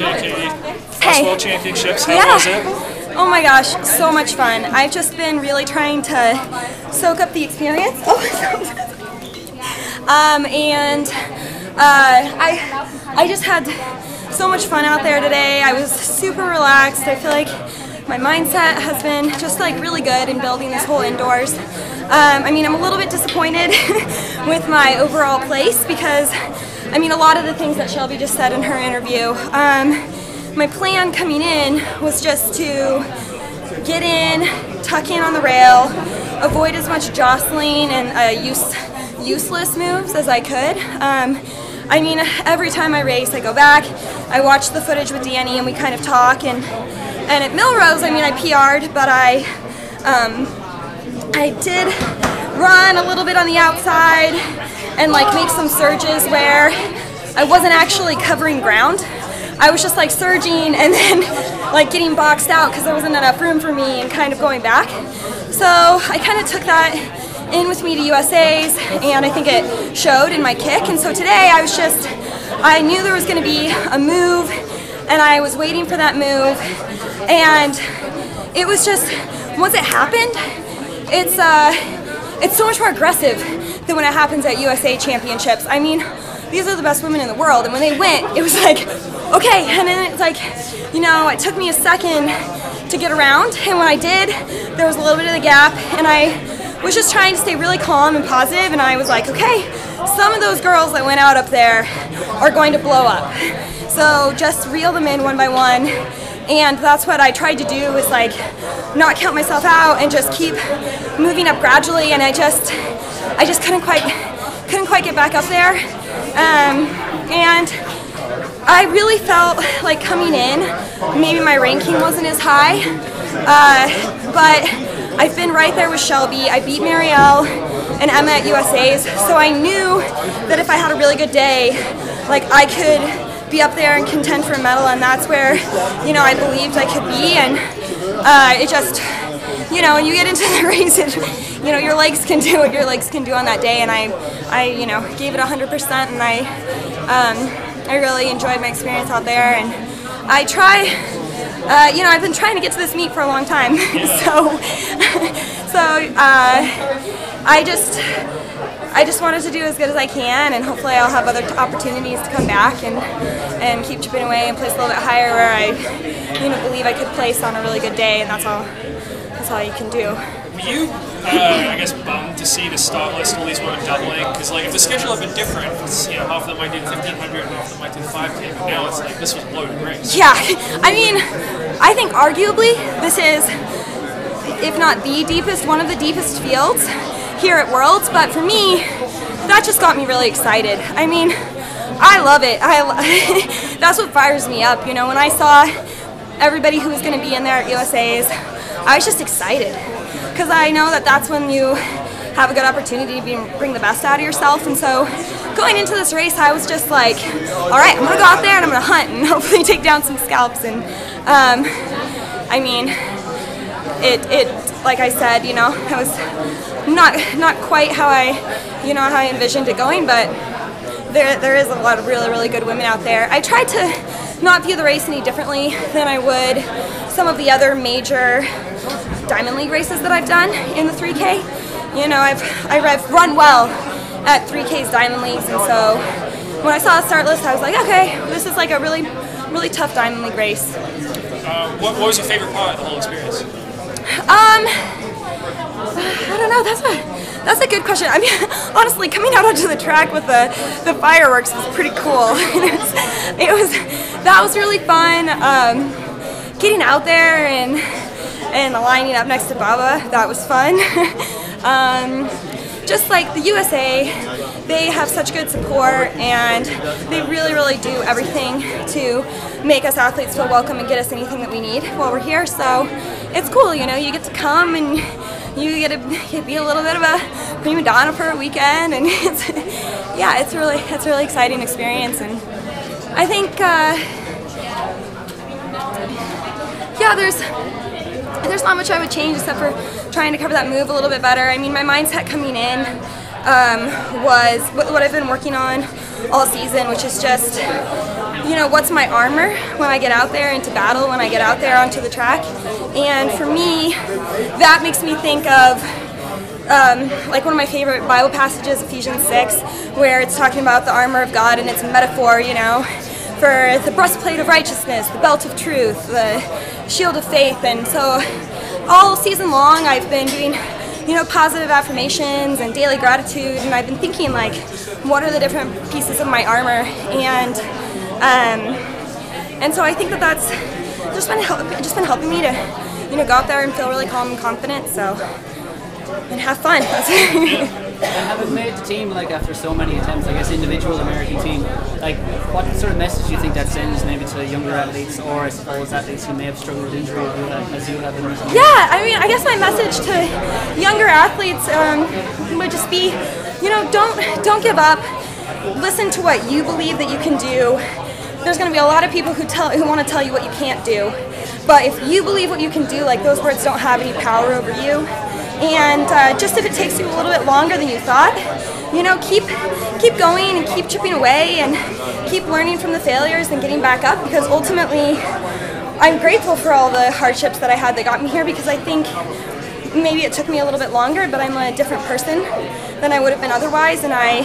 Okay, Hey. World Championships. How Yeah. was it? Oh my gosh, so much fun. I've just been really trying to soak up the experience. Oh my God. Um, and uh, I, I just had so much fun out there today. I was super relaxed. I feel like my mindset has been just like really good in building this whole indoors. Um, I mean, I'm a little bit disappointed with my overall place because, I mean, a lot of the things that Shelby just said in her interview. Um, my plan coming in was just to get in, tuck in on the rail, avoid as much jostling and uh, use, useless moves as I could. Um, I mean, every time I race, I go back, I watch the footage with Danny, and we kind of talk. And and at Millrose, I mean, I PR'd, but I um, I did run a little bit on the outside and like make some surges where I wasn't actually covering ground. I was just like surging and then like getting boxed out because there wasn't enough room for me and kind of going back. So I kind of took that in with me to USA's and I think it showed in my kick. And so today I was just, I knew there was going to be a move and I was waiting for that move. And it was just, once it happened, it's uh, it's so much more aggressive than when it happens at USA Championships. I mean, these are the best women in the world, and when they went, it was like, okay, and then it's like, you know, it took me a second to get around, and when I did, there was a little bit of the gap, and I was just trying to stay really calm and positive, and I was like, okay, some of those girls that went out up there are going to blow up. So just reel them in one by one and that's what I tried to do is like not count myself out and just keep moving up gradually. And I just I just couldn't quite couldn't quite get back up there. Um, and I really felt like coming in maybe my ranking wasn't as high. Uh, but I've been right there with Shelby. I beat Marielle and Emma at USA's so I knew that if I had a really good day like I could be up there and contend for a medal, and that's where, you know, I believed I could be, and uh, it just, you know, when you get into the race, it, you know, your legs can do what your legs can do on that day, and I, I, you know, gave it 100%, and I, um, I really enjoyed my experience out there, and I try, uh, you know, I've been trying to get to this meet for a long time, so, so uh, I just. I just wanted to do as good as I can, and hopefully I'll have other opportunities to come back and and keep chipping away and place a little bit higher where I, you know, believe I could place on a really good day, and that's all. That's all you can do. Were you, uh, I guess, bummed to see the start list all these women doubling? Because like, if the schedule had been different, you know, half of them might do the 1500, half of them might do the 5k. But now it's like this was loaded race. Yeah, I mean, I think arguably this is, if not the deepest, one of the deepest fields here at Worlds, but for me, that just got me really excited. I mean, I love it. I that's what fires me up. You know, when I saw everybody who was going to be in there at USA's, I was just excited because I know that that's when you have a good opportunity to be, bring the best out of yourself. And so, going into this race, I was just like, all right, I'm going to go out there and I'm going to hunt and hopefully take down some scalps. And um, I mean, it it like I said, you know, it was not not quite how I, you know, how I envisioned it going, but there there is a lot of really really good women out there. I tried to not view the race any differently than I would some of the other major Diamond League races that I've done in the 3K. You know, I've I've run well at 3Ks Diamond Leagues, and so when I saw the start list, I was like, okay, this is like a really really tough Diamond League race. Uh, what, what was your favorite part of the whole experience? Um, I don't know. That's a that's a good question. I mean, honestly, coming out onto the track with the the fireworks was pretty cool. it, was, that was really fun. Um, getting out there and and lining up next to Baba, that was fun. um, just like the USA, they have such good support and they really, really do everything to make us athletes feel welcome and get us anything that we need while we're here. So it's cool, you know, you get to come and you get to be a little bit of a prima donna for a weekend and it's, yeah, it's really, it's a really exciting experience and I think, uh, yeah, there's there's not much I would change except for trying to cover that move a little bit better. I mean, my mindset coming in um, was what, I've been working on all season, which is just you know, what's my armor when I get out there into battle, when I get out there onto the track. And for me, that makes me think of um, like one of my favorite Bible passages, Ephesians 6, where it's talking about the armor of God and it's a metaphor, you know, for the breastplate of righteousness, the belt of truth, the shield of faith. And so all season long, I've been doing, you know, positive affirmations and daily gratitude, and I've been thinking like, what are the different pieces of my armor? And um, and so I think that that's just been help, just been helping me to, you know, go out there and feel really calm and confident. So and have fun. and having made the team like after so many attempts, I guess individual American team, like what sort of message do you think that sends maybe to younger athletes or I suppose athletes who may have struggled with injury as you have in recent Yeah, I mean, I guess my message to younger athletes um, would just be, you know, don't don't give up. Listen to what you believe that you can do. There's going to be a lot of people who tell who want to tell you what you can't do. But if you believe what you can do, like those words don't have any power over you. And uh, just if it takes you a little bit longer than you thought, you know, keep keep going and keep chipping away and keep learning from the failures and getting back up because ultimately I'm grateful for all the hardships that I had that got me here because I think maybe it took me a little bit longer, but I'm a different person than I would have been otherwise. And I,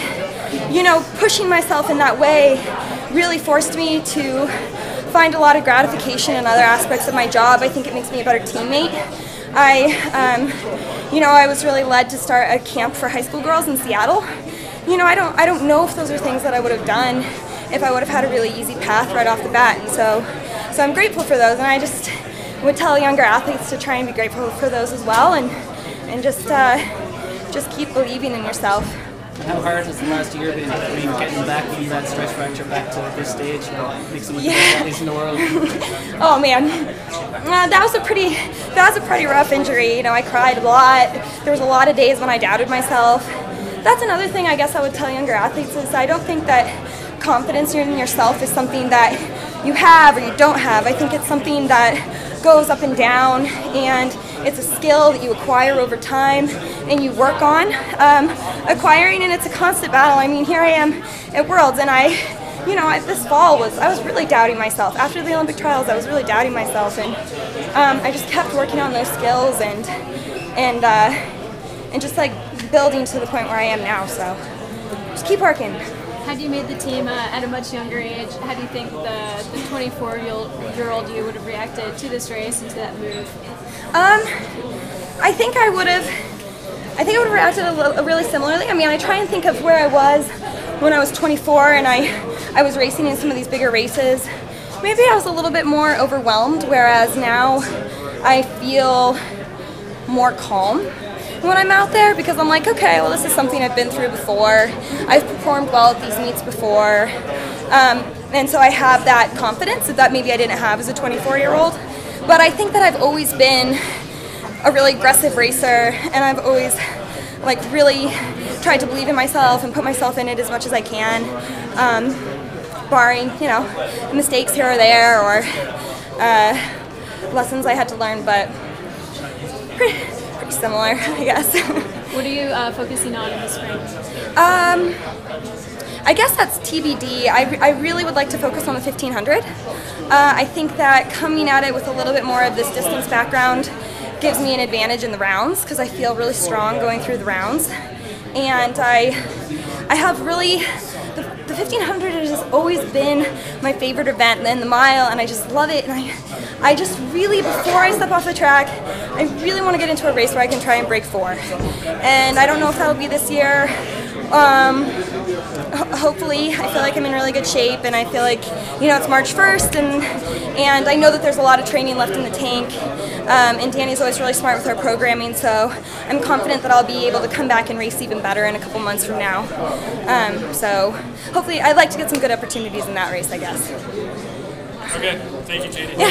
you know, pushing myself in that way really forced me to find a lot of gratification in other aspects of my job. I think it makes me a better teammate. I, um, you know, I was really led to start a camp for high school girls in Seattle. You know, I don't, I don't know if those are things that I would have done if I would have had a really easy path right off the bat. And so, so I'm grateful for those, and I just would tell younger athletes to try and be grateful for those as well, and and just uh, just keep believing in yourself. And how hard has the last year been? I mean, getting back from that stress fracture back to this stage, you know, mixing with yeah. the best athletes in the world. oh man, uh, that was a pretty that was a pretty rough injury. You know, I cried a lot. There was a lot of days when I doubted myself. That's another thing I guess I would tell younger athletes is I don't think that confidence in yourself is something that you have or you don't have. I think it's something that goes up and down and it's a skill that you acquire over time and you work on um, acquiring and it's a constant battle. I mean, here I am at Worlds and I you know, I, this fall was I was really doubting myself. After the Olympic trials, I was really doubting myself, and um, I just kept working on those skills and and uh, and just like building to the point where I am now. So just keep working. Had you made the team uh, at a much younger age, how do you think the, the 24 year old, year old you would have reacted to this race and to that move? Um, I think I would have. I think I would have reacted a, a really similarly. I mean, I try and think of where I was when I was 24 and I, I was racing in some of these bigger races, maybe I was a little bit more overwhelmed, whereas now I feel more calm when I'm out there because I'm like, okay, well, this is something I've been through before. I've performed well at these meets before. Um, and so I have that confidence that maybe I didn't have as a 24 year old. But I think that I've always been a really aggressive racer and I've always like really tried to believe in myself and put myself in it as much as I can, um, barring you know mistakes here or there or uh, lessons I had to learn, but pretty, pretty similar, I guess. what are you uh, focusing on in the spring? Um, I guess that's TBD. I, I really would like to focus on the 1500. Uh, I think that coming at it with a little bit more of this distance background gives me an advantage in the rounds because I feel really strong going through the rounds. And I, I have really, the, the 1500 has always been my favorite event, and then the mile, and I just love it. And I, I just really, before I step off the track, I really want to get into a race where I can try and break four. And I don't know if that'll be this year. Um, hopefully, I feel like I'm in really good shape, and I feel like you know it's March 1st, and and I know that there's a lot of training left in the tank. Um, and Danny's always really smart with our programming, so I'm confident that I'll be able to come back and race even better in a couple months from now. Um, so hopefully, I'd like to get some good opportunities in that race, I guess. Okay, thank you, JD. Yeah.